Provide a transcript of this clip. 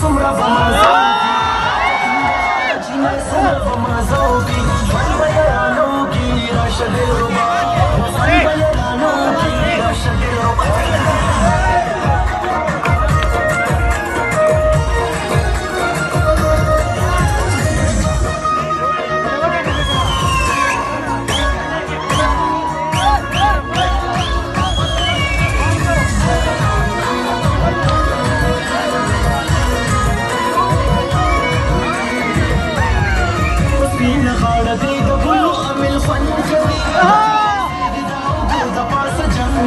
sumra vamaza Jina sumra vamaza obi